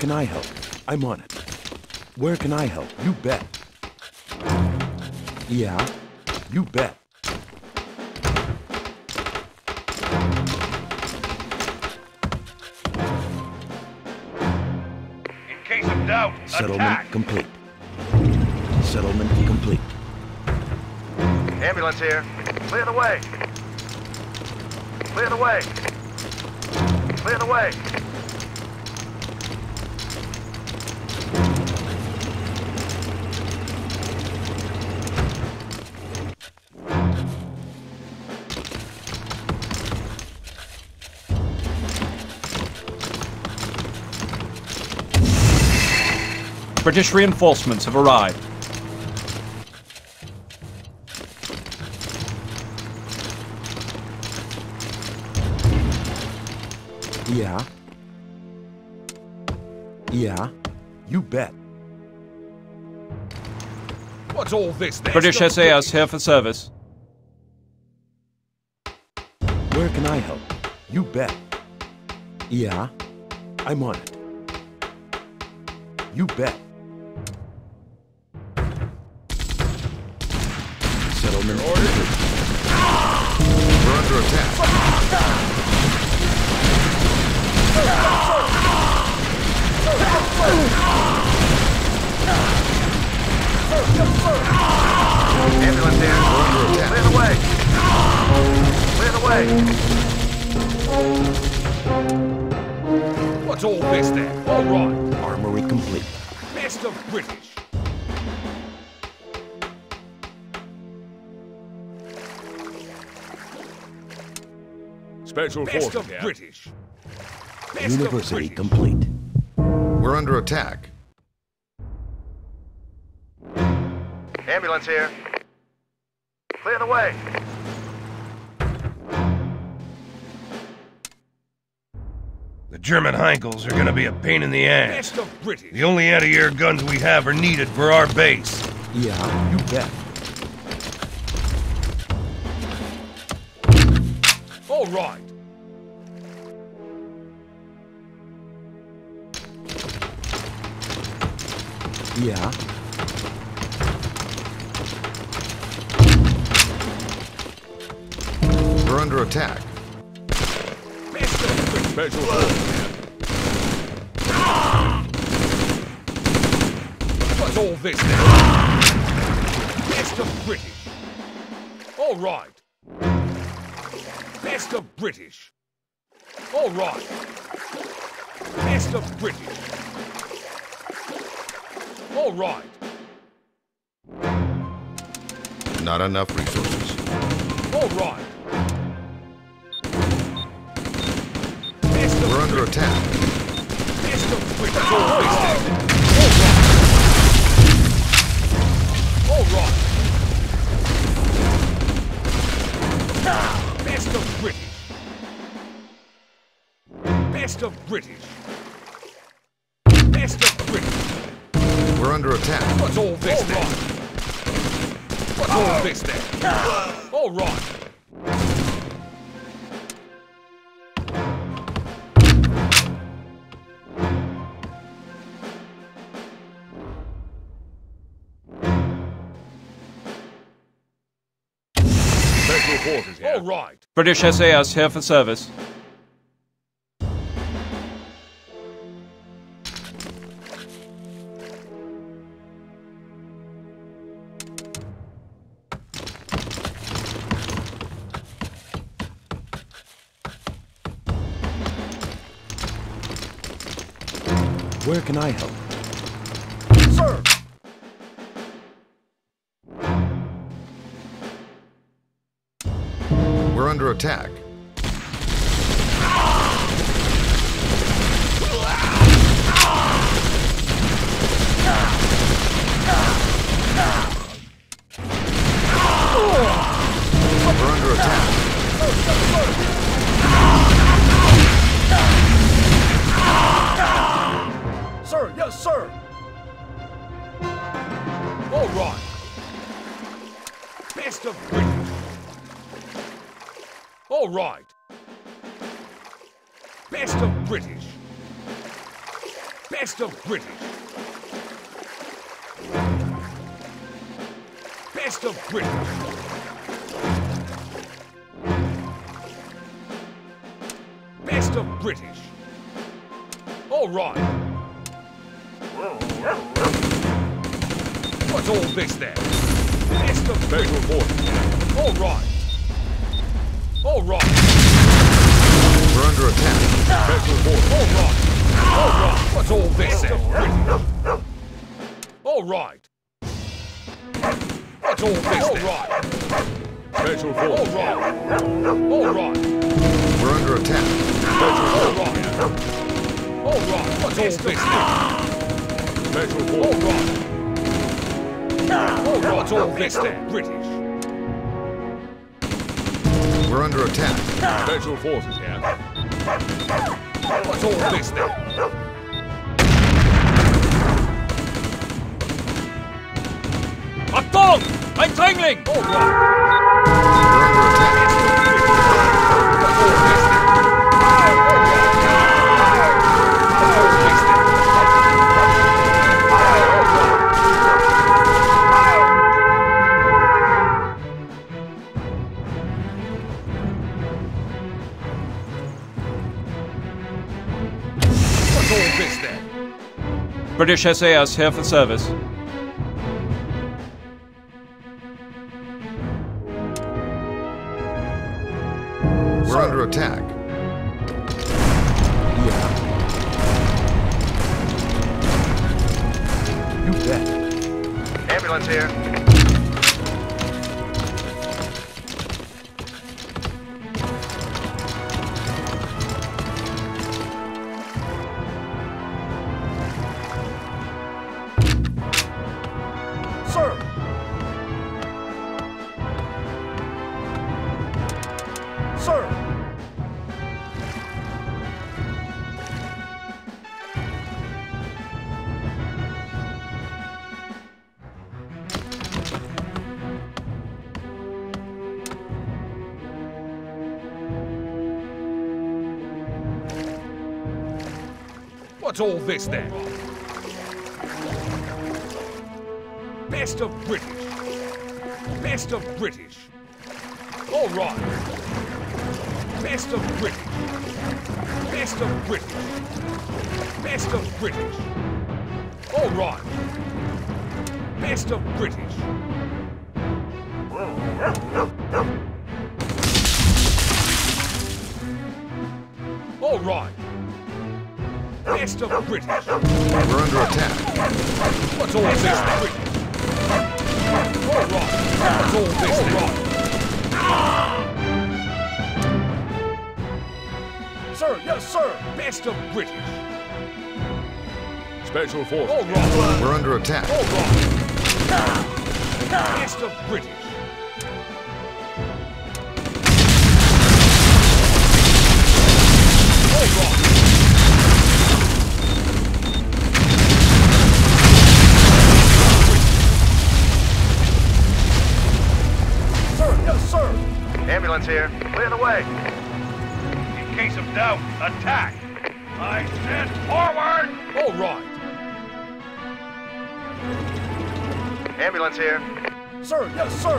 can I help? I'm on it. Where can I help? You bet. Yeah, you bet. In case of doubt, Settlement attack! complete. Settlement complete. Ambulance here. Clear the way. Clear the way. Clear the way. British reinforcements have arrived. Yeah. Yeah, you bet. What's all this then? British SAS here for service. Where can I help? You bet. Yeah, I'm on it. You bet. Settlement complete. We're under attack. Ambulance here. We're under attack. Clear the way. Clear the way. What's all this then? All right. Armory complete. Best of British. Special Best forces, of yeah? British. Best University of British. complete. We're under attack. Ambulance here. Clear the way. The German Heinkels are gonna be a pain in the ass. Best of British. The only anti-air guns we have are needed for our base. Yeah, you bet. All right. Yeah. We're under attack. Best of British. What's all this then? Best of British. All right. Best of British. All right. Best of British. All right. Not enough resources. All right. We're under attack. Best of British. All right. All right. Best ah, of British. Best of British. We're under attack. What's all this then? What's all this then? All right. Special forces, yeah? All right. British SAS here for service. Where can I help? Sir. We're under attack. Yes, sir. All right. Best of British. All right. Best of British. Best of British. Best of British. Best of British. All right. What's all this then? Best of Special forces. All right. All right. We're under attack. Special forces. All right. All right. What's all this then? All right. What's all this All right. Special All forces. right. All right. We're under attack. All right. All right. What's all this then? Special All All right. What's all this then? British. We're under attack. Special forces here. What's all this then? Achtung! All right. We're British SAS here for service. We're under attack. Yeah. You bet. Ambulance here. What's all this then? Best of British. Best of British. All right. Best of British. Best of British. Best of British. All right. Best of British. Best of British. We're under attack. What's all this then? All right. What's all this then? Sir, yes, sir. Best of British. Special forces. All right. We're under attack. All right. Best of British. Ambulance here. Clear the way. In case of doubt, attack. I stand forward. All right. Ambulance here. Sir, yes, sir.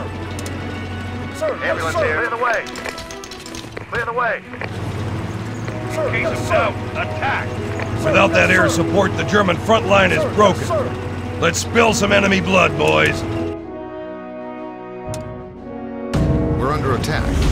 Sir, Ambulance here. Clear the way. Clear the way. Sir, In case yes, of sir. doubt, attack. Sir, Without that air support, the German front line is broken. Let's spill some enemy blood, boys. We're under attack.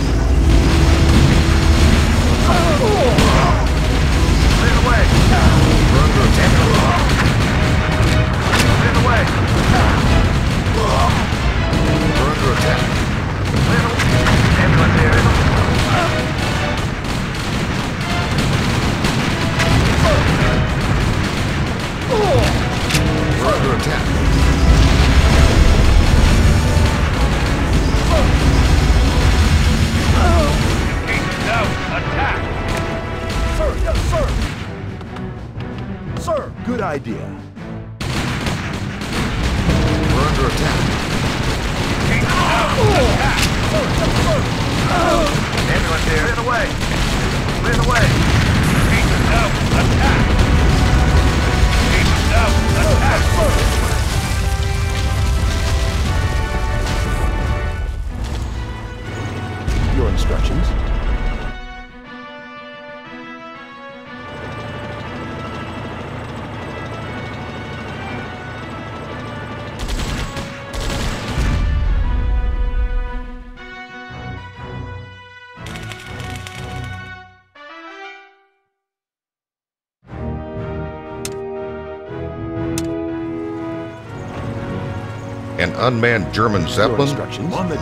Unmanned German Zeppelin?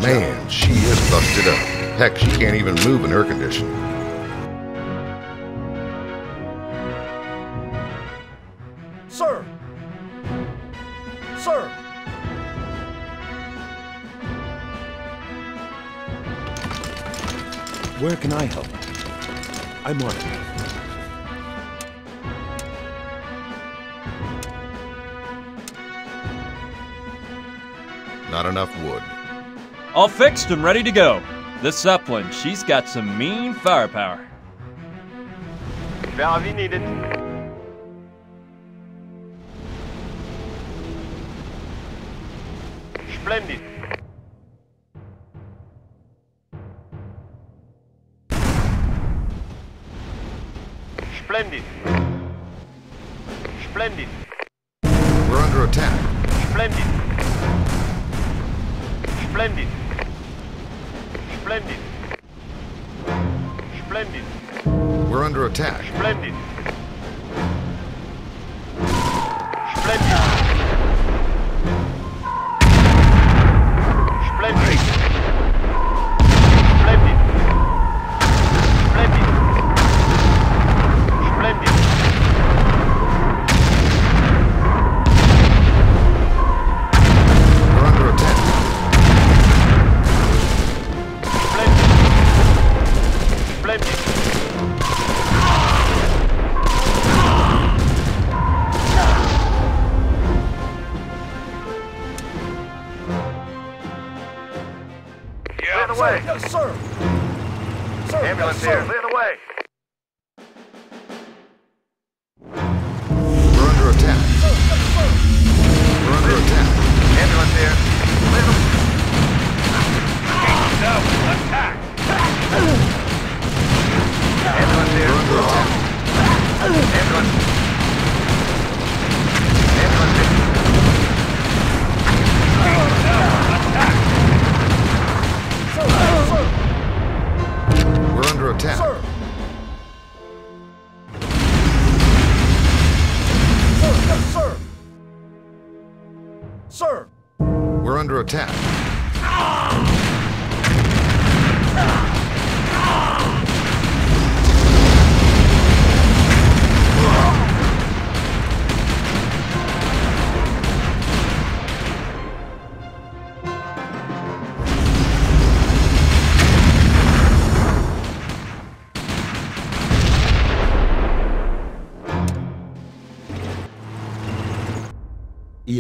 Man, she is busted up. Heck, she can't even move in air condition. Sir! Sir! Where can I help? I'm on it. Not enough wood. All fixed and ready to go. This Zeppelin, she's got some mean firepower. Valve needed. Splendid. Splendid. Splendid. Attack.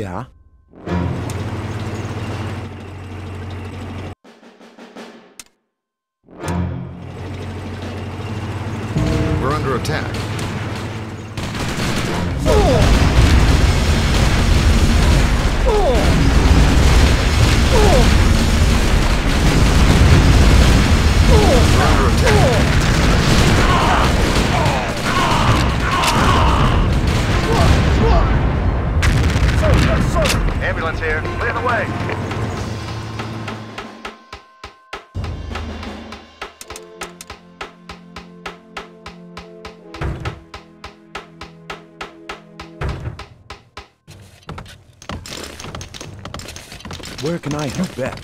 Yeah? Can I help? You bet.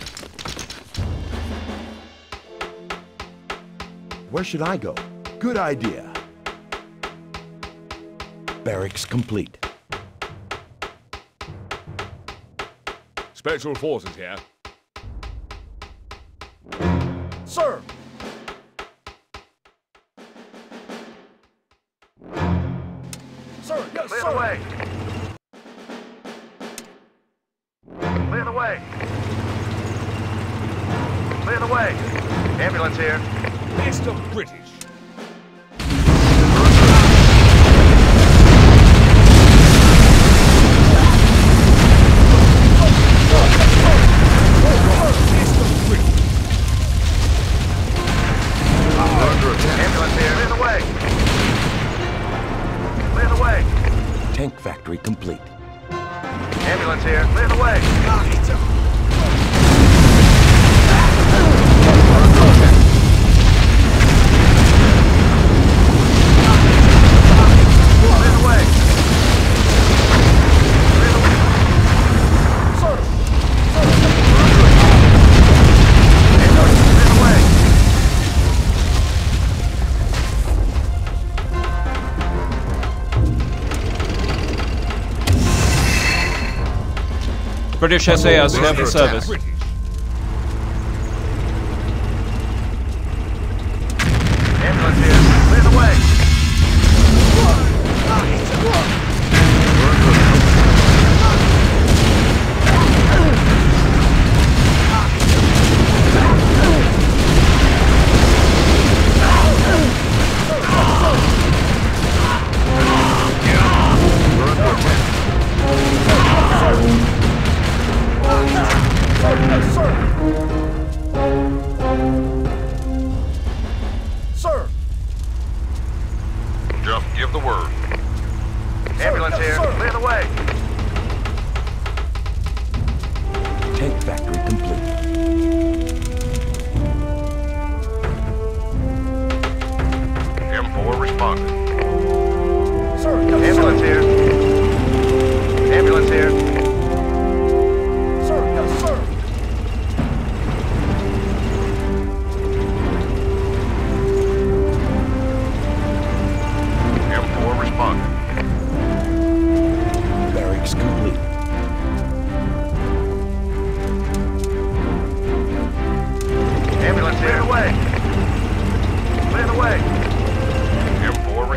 Where should I go? Good idea. Barracks complete. Special forces here. Sir! Sir, yes, Clear sir! the way. Ambulance here. Mr. British. Tank factory complete. Ambulance here. Clear the way. God, British SAS have the service.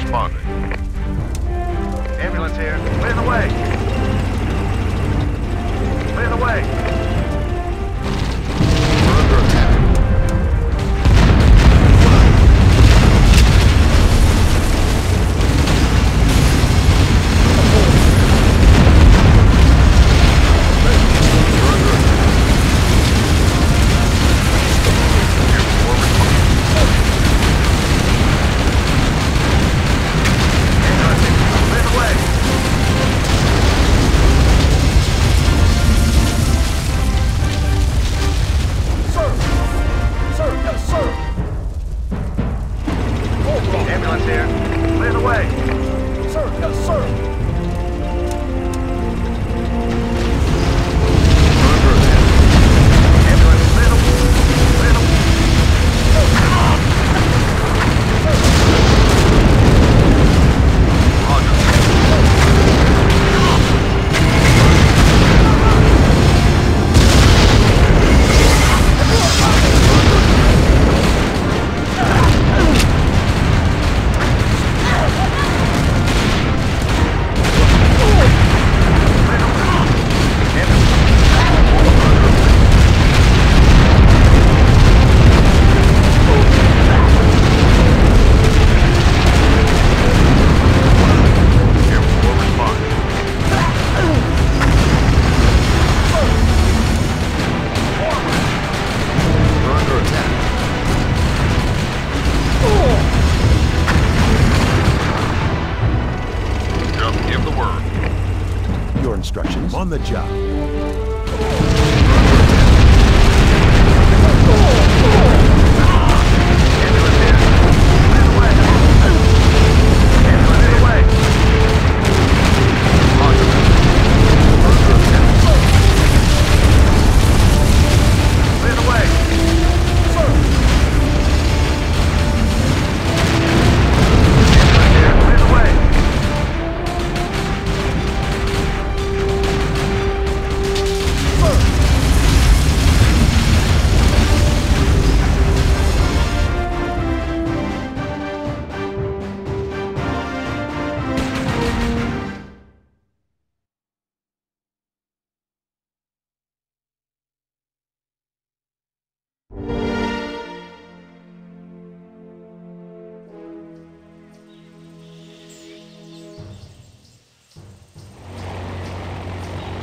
responding.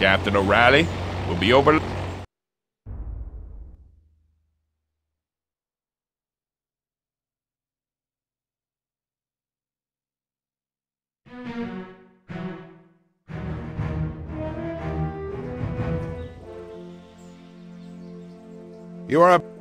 Captain O'Reilly. We'll be over. You are a